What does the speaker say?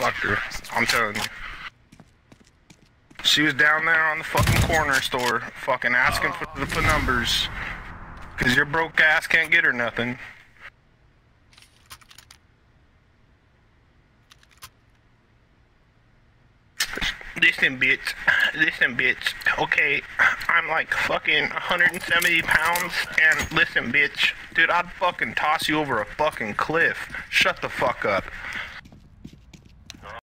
fucked her. I'm telling you. She was down there on the fucking corner store, fucking asking for the for numbers. Cause your broke ass can't get her nothing. Listen, bitch. Listen, bitch. Okay, I'm like fucking 170 pounds, and listen, bitch. Dude, I'd fucking toss you over a fucking cliff. Shut the fuck up.